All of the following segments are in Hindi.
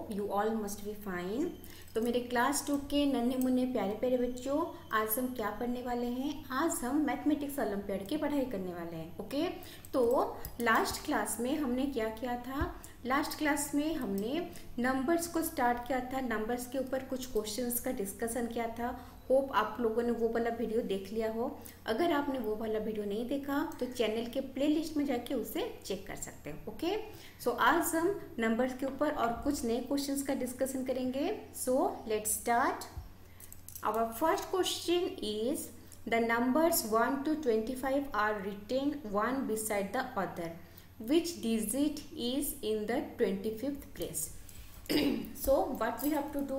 I you all must be fine तो मेरे क्लास टू के नन्हे मुन्ने प्यारे प्यारे बच्चों, आज हम क्या पढ़ने वाले हैं? आज हम मैथमेटिक्स ओलम्पियड की पढ़ाई करने वाले हैं ओके तो लास्ट क्लास में हमने क्या किया था? लास्ट क्लास में हमने नंबर्स को स्टार्ट किया था। नंबर्स के ऊपर कुछ क्वेश्चंस का डिस्कशन किया था। होप आप लोगों ने वो वाला वीडियो देख लिया हो। अगर आपने वो वाला वीडियो नहीं देखा तो चैनल के प्लेलिस्ट में जाके उसे चेक कर सकते हैं ओके सो आज हम नंबर्स के ऊपर और कुछ नए क्वेश्चंस का डिस्कशन करेंगे। So let start our first question is the numbers one two twenty five are written one beside the other which digit is in the 25th place? So, what we have to do,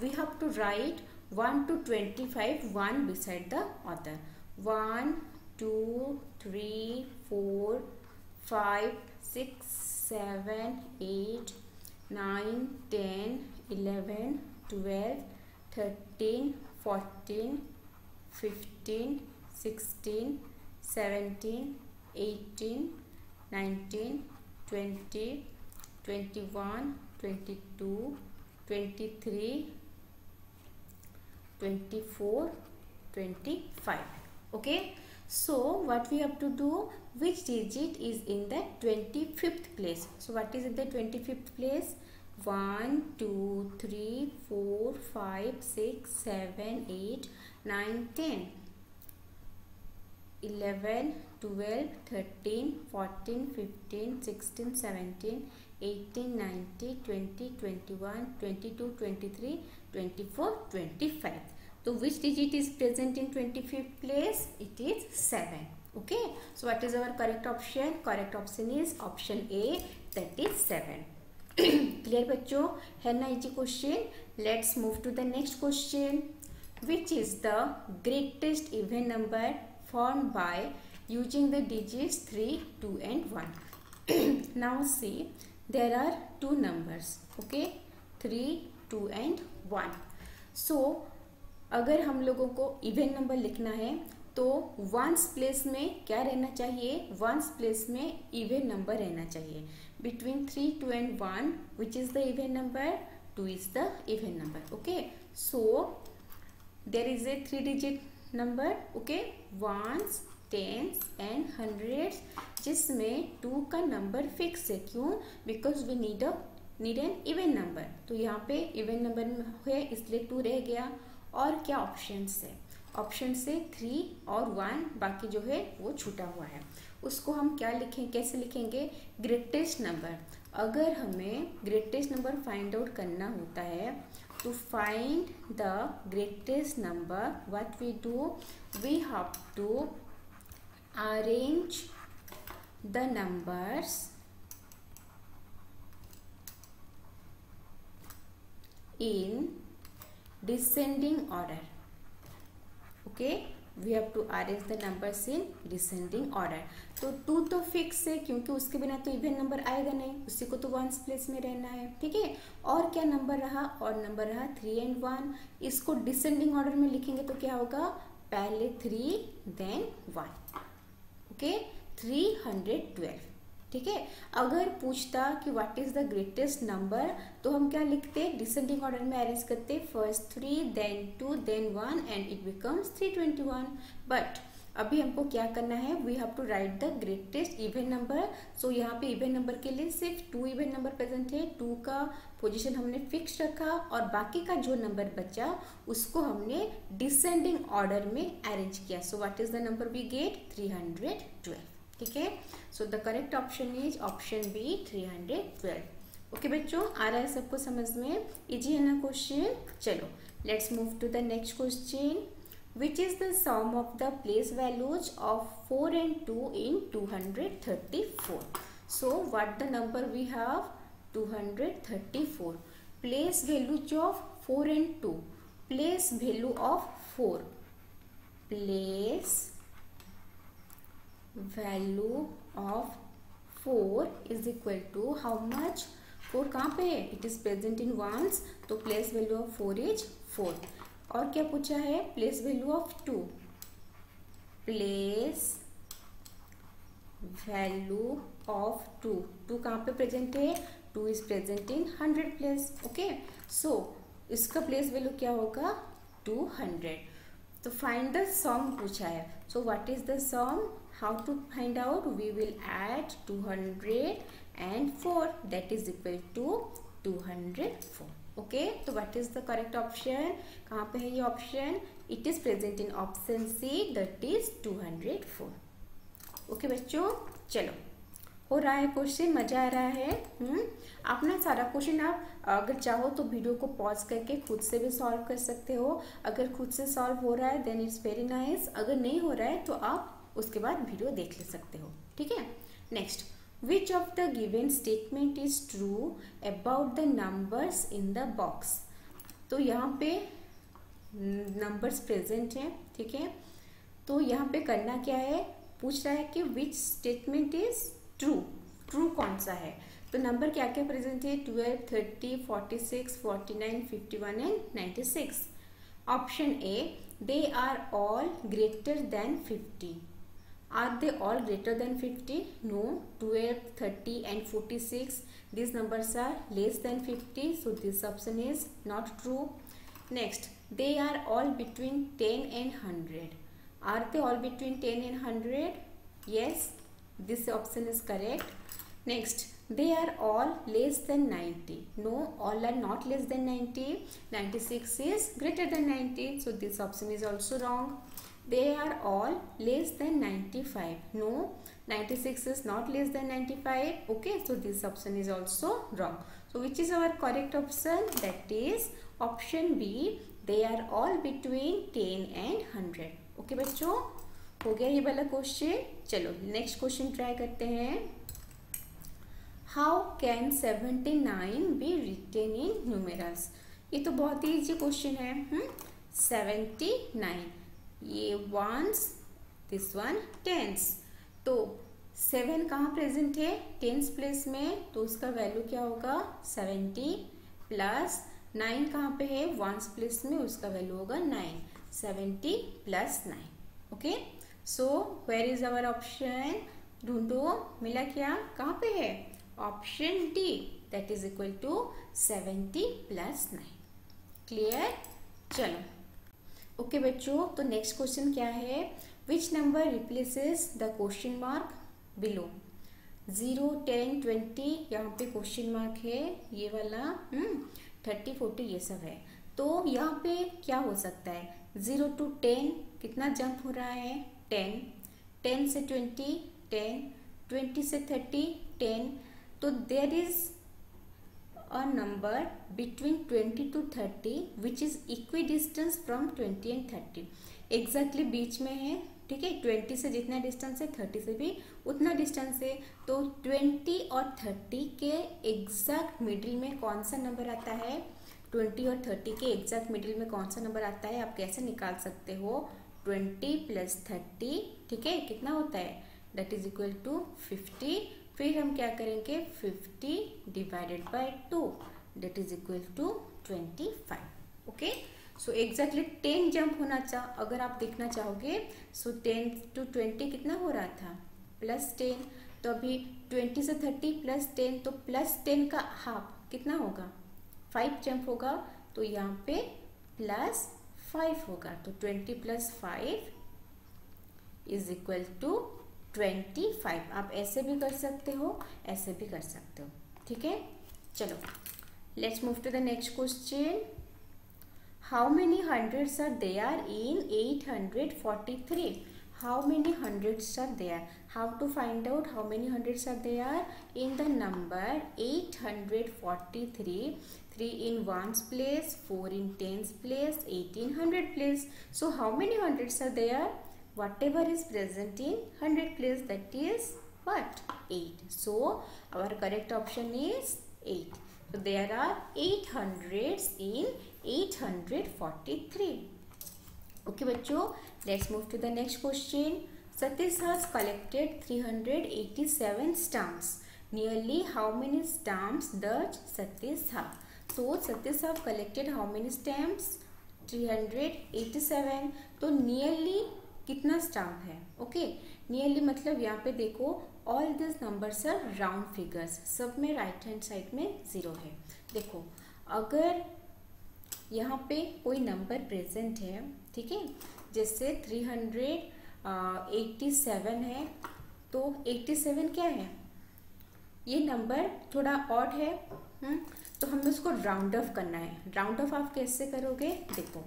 we have to write 1 to 25 one beside the other. 1 2 3 4 5 6 7 8 9 10 11 12 13 14 15 16 17 18 19 20 21 22 23 24 25 okay? So what we have to do which digit is in the 25th place? So what is in the 25th place? 1 2 3 4 5 6 7 8 9 10 11 12 13 14 15 16 17 18 19 20 21 22 23 24 25 so which digit is present in 25th place? It is 7 okay? So what is our correct option? Correct option is option a that is 7 clear bachcho? Hai na easy question. Let's move to the next question. Which is the greatest even number formed by using the digits 3 2 and 1 now see there are two numbers. Okay? 3 2 and one so so, अगर हम लोगों को इवन नंबर लिखना है तो वंस प्लेस में क्या रहना चाहिए? वंस प्लेस में इवन नंबर रहना चाहिए। Between three two and one which is the even number two is the even number okay so there is a three digit number okay ones tens and hundreds जिसमें टू का नंबर फिक्स है। क्यों? Because we need a need an even number तो यहाँ पे इवन नंबर है, इसलिए टू रह गया। और क्या ऑप्शन है? ऑप्शन से थ्री और वन बाकी जो है वो छूटा हुआ है। उसको हम क्या लिखें, कैसे लिखेंगे? ग्रेटेस्ट नंबर अगर हमें ग्रेटेस्ट नंबर फाइंड आउट करना होता है to find the greatest number, what we do? We have to arrange the numbers in descending order. Okay? We have to arrange the numbers in descending order. तो टू तो फिक्स है, क्योंकि उसके बिना तो इवन नंबर आएगा नहीं। उसी को तो वंस प्लेस में रहना है, ठीक है? और क्या नंबर रहा? और नंबर रहा थ्री एंड वन इसको डिसेंडिंग ऑर्डर में लिखेंगे तो क्या होगा? पहले three then one okay three hundred twelve ठीक है? अगर पूछता कि what is the greatest number तो हम क्या लिखते? डिसेंडिंग ऑर्डर में अरेंज करते first three then two then one and it becomes three twenty one but अभी हमको क्या करना है? We have to write the greatest even number so यहाँ पे इवन नंबर के लिए सिर्फ़ टू इवन नंबर प्रेजेंट है. टू का पोजीशन हमने फिक्स रखा और बाकी का जो नंबर बचा, उसको हमने डिसेंडिंग ऑर्डर में अरेंज किया. So what is the number we get three hundred twelve ठीक है? So the correct option is option B 312 okay बच्चों, आ रहा है सबको समझ में? इजी है ना क्वेश्चन चलो let's move to the next question which is the sum of the place values of four and two in two hundred thirty four so what the number we have two hundred thirty four place values of four and two place value of four place value of 4 is equal to how much? 4 कहाँ पे है? It is present in ones तो place value of four is four और क्या पूछा है? Place value of two place value of two two कहाँ पे प्रेजेंट है? Two is present in hundred place okay so इसका प्लेस वैल्यू क्या होगा? टू हंड्रेड तो फाइंड द सम पूछा है. So what is the sum two hundred and four that is equal to two hundred four okay तो what is the correct option कहाँ पे है ये option it is present in option C that is two hundred four okay बच्चों? चलो। हो रहा है क्वेश्चन मज़ा आ रहा है? हम्म? आप ना सारा क्वेश्चन आप, अगर चाहो तो वीडियो को पॉज करके खुद से भी सॉल्व कर सकते हो। अगर खुद से सॉल्व हो रहा है देन इट्स वेरी नाइस अगर नहीं हो रहा है तो आप उसके बाद वीडियो देख ले सकते हो, ठीक है? Next which of the given statement is true about the numbers in the box तो यहाँ पे नंबर्स प्रेजेंट हैं, ठीक है? तो यहाँ पे करना क्या है? पूछ रहा है कि which statement is true true कौन सा है? तो नंबर क्या क्या प्रेजेंट है? Twelve thirty forty six forty nine fifty one and ninety six option A they are all greater than fifty Are they all greater than 50? No. 12, 30 and 46. These numbers are less than 50. So this option is not true. Next, they are all between 10 and 100. Are they all between 10 and 100? Yes. This option is correct. Next, they are all less than 90. No, all are not less than 90. 96 is greater than 90. So this option is also wrong. They are all less than 95 no 96 is not less than 95 okay so this option is also wrong so which is our correct option that is option b they are all between 10 and 100 okay बच्चों हो गया ये वाला क्वेश्चन चलो नेक्स्ट क्वेश्चन ट्राई करते हैं how can seventy nine be written in numerals ये तो बहुत ही इजी क्वेश्चन है सेवेंटी हम्म? नाइन ये वंस दिस वन टेंस तो सेवन कहाँ प्रेजेंट है? टेंस प्लेस में तो उसका वैल्यू क्या होगा? सेवेंटी प्लस नाइन कहाँ पे है? वंस प्लेस में उसका वैल्यू होगा nine seventy plus nine okay so where is our option ढूंढो। मिला क्या? कहाँ पे है? Option D that is equal to seventy plus nine clear चलो। ओके बच्चों तो नेक्स्ट क्वेश्चन क्या है? Which number replaces the question mark below zero ten twenty यहाँ पे क्वेश्चन मार्क है ये वाला थर्टी हम्म, फोर्टी ये सब है। तो यहाँ पे क्या हो सकता है? ज़ीरो टू टेन कितना जंप हो रहा है? टेन टेन से ट्वेंटी टेन ट्वेंटी से थर्टी टेन तो there is number between twenty to thirty which is equidistance from twenty and thirty exactly बीच में है, ठीक है? ट्वेंटी से जितना डिस्टेंस है थर्टी से भी उतना डिस्टेंस है। तो ट्वेंटी और थर्टी के एग्जैक्ट मिडिल में कौन सा नंबर आता है? ट्वेंटी और थर्टी के एग्जैक्ट मिडिल में कौन सा नंबर आता है? आप कैसे निकाल सकते हो? ट्वेंटी प्लस थर्टी ठीक है? कितना होता है? That is equal to fifty फिर हम क्या करेंगे? Fifty divided by two that is equal to twenty five okay so exactly ten jump होना चाह अगर आप देखना चाहोगे सो टेन टू ट्वेंटी कितना हो रहा था? प्लस टेन तो अभी ट्वेंटी से थर्टी प्लस टेन तो प्लस टेन का हाफ़ कितना होगा? फाइव जंप होगा तो यहाँ पे प्लस फाइव होगा. तो twenty plus five is equal to twenty five आप ऐसे भी कर सकते हो, ऐसे भी कर सकते हो। ठीक है? चलो let's move to the next question how many hundreds are they are in eight hundred forty three how many hundreds are they are how to find out how many hundreds are they are in the number eight hundred forty three three in one place four in tens place eighteen hundred place so how many hundreds are they are whatever is present in 100 place that is what 8 so our correct option is 8 so there are 8 hundreds in 843 okay bachcho Let's move to the next question. Satish has collected 387 stamps. Nearly how many stamps does Satish have? So Satish have collected how many stamps? 387. तो nearly कितना स्टाम्प है ओके नियरली मतलब यहाँ पे देखो all this numbers are round figures सब में राइट हैंड साइड में ज़ीरो है। देखो अगर यहाँ पे कोई नंबर प्रेजेंट है ठीक है? जैसे थ्री हंड्रेड एट्टी सेवन है तो एट्टी सेवन क्या है? ये नंबर थोड़ा ऑड है हुँ? हम्म, तो हमें उसको राउंड ऑफ़ करना है। राउंड ऑफ़ आप कैसे करोगे? देखो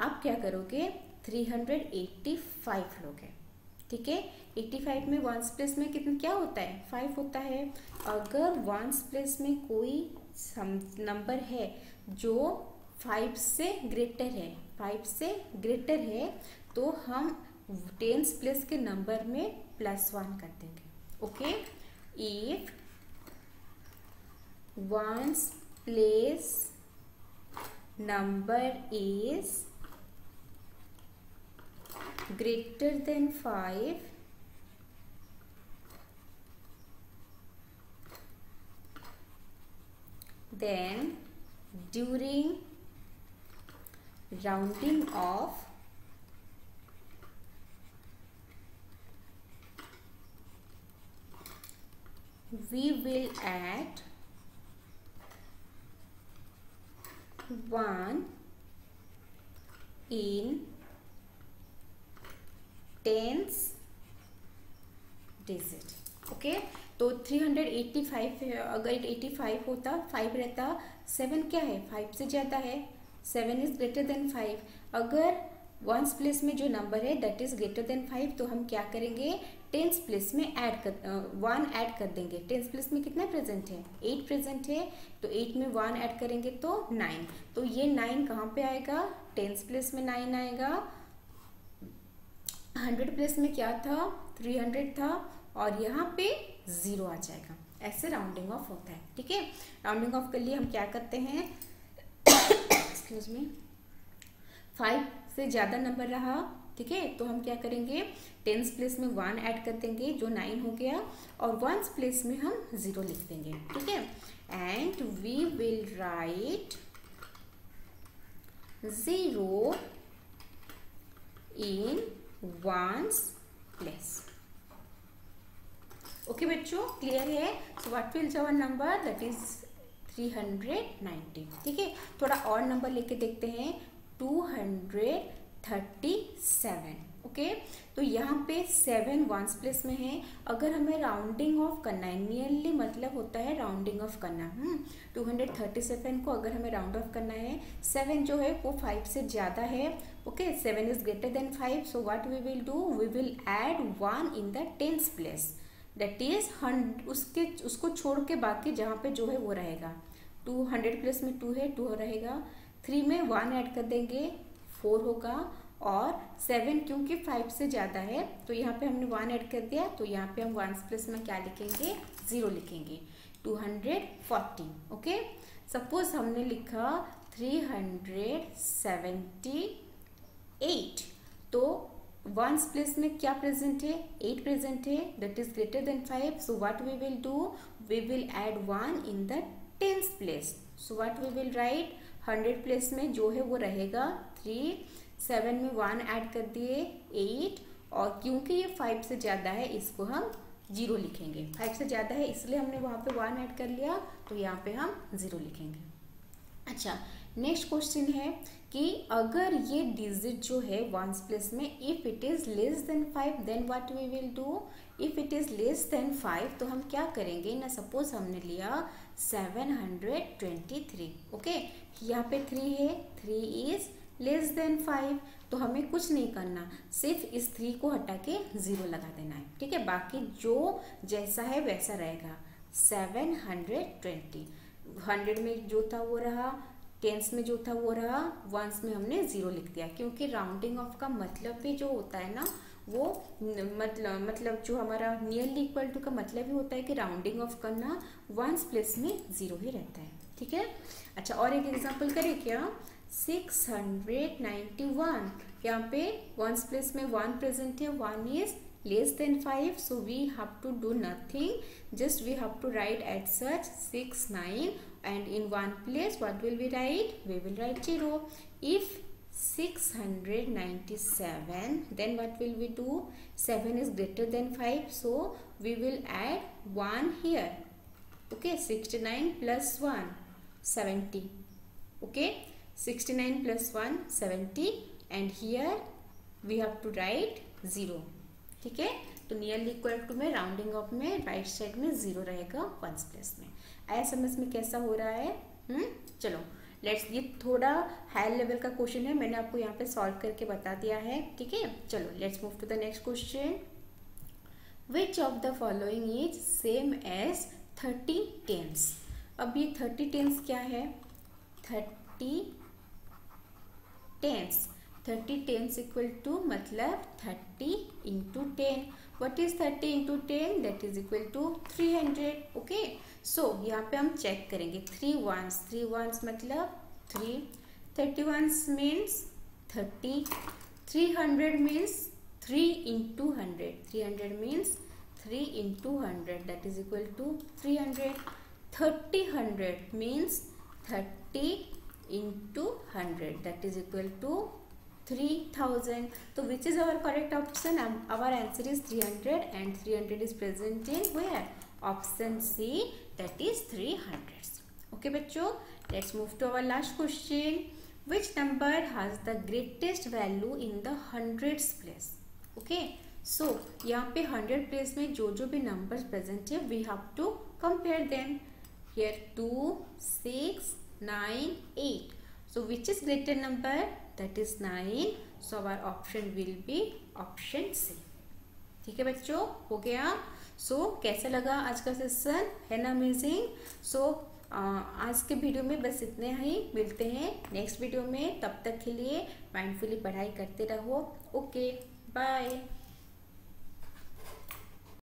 आप क्या करोगे? 385 लोग हैं। ठीक है? 85 में वंस प्लेस में कितना, क्या होता है? फाइव होता है। अगर वंस प्लेस में कोई नंबर है जो फाइव से ग्रेटर है फाइव से ग्रेटर है तो हम टेंस प्लेस के नंबर में प्लस वन कर देंगे। Okay if ones place number is greater than 5 then during rounding off we will add 1 in tens digit okay तो 385 है अगर 85 होता 5 रहता 7 क्या है? 5 से ज़्यादा है। 7 इज़ ग्रेटर देन 5 अगर वंस प्लेस में जो नंबर है that is greater than five तो हम क्या करेंगे? टेंस प्लेस में ऐड कर वन ऐड कर देंगे। टेंस प्लेस में कितना प्रेजेंट है? एट प्रेजेंट है। तो एट में वन ऐड करेंगे तो नाइन तो ये नाइन कहाँ पे आएगा? टेंस प्लेस में नाइन आएगा। हंड्रेड प्लेस में क्या था? थ्री हंड्रेड था और यहाँ पे ज़ीरो आ जाएगा। ऐसे राउंडिंग ऑफ़ होता है, ठीक है? राउंडिंग ऑफ़ के लिए हम क्या करते हैं? एक्सक्यूज मी फाइव से ज़्यादा नंबर रहा, ठीक है? तो हम क्या करेंगे? टेंस प्लेस में वन ऐड कर देंगे, जो नाइन हो गया, और वंस प्लेस में हम ज़ीरो लिख देंगे, ठीक है? And we will write zero in ones place okay बच्चों क्लियर है? So what will our number that is 390 ठीक है? थोड़ा और नंबर लेके देखते हैं. Two hundred thirty seven okay तो यहाँ पे सेवन वंस प्लेस में है. अगर हमें राउंडिंग ऑफ़ करना है नियरली मतलब होता है राउंडिंग ऑफ़ करना टू हंड्रेड थर्टी सेवन को अगर हमें राउंड ऑफ़ करना है सेवन जो है वो फाइव से ज़्यादा है. Okay seven is greater than five so what we will do we will add one in the tens place that is हंड उसके, उसको छोड़ के बाकी जहाँ पे जो है वो रहेगा। टू हंड्रेड प्लेस में टू है टू रहेगा। थ्री में वन ऐड कर देंगे फोर होगा। और सेवन क्योंकि फाइव से ज़्यादा है तो यहाँ पे हमने वन ऐड कर दिया। तो यहाँ पे हम वन प्लस में क्या लिखेंगे? ज़ीरो लिखेंगे। Two hundred forty okay suppose हमने लिखा थ्री हंड्रेड सेवेंटी एट तो वंस प्लेस में क्या प्रेजेंट है? एट प्रेजेंट है. That is greater than five so what we will do we will add one in the tens place so what we will write hundred place में जो है वो रहेगा थ्री सेवन में वन ऐड कर दिए एट और क्योंकि ये फाइव से ज़्यादा है, इसको हम ज़ीरो लिखेंगे. फाइव से ज़्यादा है, इसलिए हमने वहाँ पे वन ऐड कर लिया तो यहाँ पे हम ज़ीरो लिखेंगे. अच्छा नेक्स्ट क्वेश्चन है कि अगर ये डिजिट जो है वंस प्लेस में if it is less than five then what we will do if it is less than five तो हम क्या करेंगे? ना सपोज़ हमने लिया seven hundred twenty three okay यहाँ पे थ्री है three is less than five तो हमें कुछ नहीं करना, सिर्फ़ इस थ्री को हटा के ज़ीरो लगा देना है, ठीक है? बाकी जो जैसा है वैसा रहेगा सेवन हंड्रेड ट्वेंटी हंड्रेड में जो था वो रहा टेंस में जो था वो रहा वंस में हमने ज़ीरो लिख दिया। क्योंकि राउंडिंग ऑफ़ का मतलब भी जो होता है ना, वो मतलब मतलब जो हमारा नियरली इक्वल टू का मतलब ही होता है कि राउंडिंग ऑफ़ करना वंस प्लेस में ज़ीरो ही रहता है। ठीक है? अच्छा और एक एग्जांपल करें क्या? सिक्स हंड्रेड नाइन्टी वन यहाँ पे वंस प्लेस में वन प्रेजेंट है one is less than five so we have to do nothing just we have to write at such six nine and in one place what will we write we will write 0 if 697 then what will we do 7 is greater than 5 so we will add 1 here okay 69 plus 1 70 okay 69 plus 1 70 and here we have to write 0 ठीक है तो नियरली इक्वल टू में राउंडिंग ऑफ में राइट साइड में जीरो रहेगा वंस प्लेस में आया समझ में कैसा हो रहा है? हम्म चलो लेट्स ये थोड़ा हाई लेवल का क्वेश्चन है, मैंने आपको यहाँ पे सॉल्व करके बता दिया है, ठीक है? चलो let's move to the next question which of the following is same as thirty tens अब ये थर्टी टेंस क्या है? Thirty tens thirty tens equal to मतलब thirty into ten what is thirty into ten that is equal to three hundred okay so so, यहाँ पे हम चेक करेंगे। थ्री वंस थ्री वंस मतलब three thirty ones means thirty three hundred means three into hundred three hundred means three into hundred that is equal to three hundred thirty hundred means thirty into hundred that is equal to three thousand तो which is our correct option our answer is three hundred and three hundred is present in where option C that is three hundred okay बच्चों let's move to our last question which number has the greatest value in the hundred place okay so यहाँ पे हंड्रेड प्लेस में जो जो भी नंबर्स प्रेजेंट है we have to compare them here two six nine eight so which is greater number that is nine so our option will be option C ठीक है बच्चों, हो गया? सो so, कैसा लगा आज का सेशन है ना अमेजिंग सो आज के वीडियो में बस इतने ही। मिलते हैं नेक्स्ट वीडियो में। तब तक के लिए माइंडफुली पढ़ाई करते रहो। Okay bye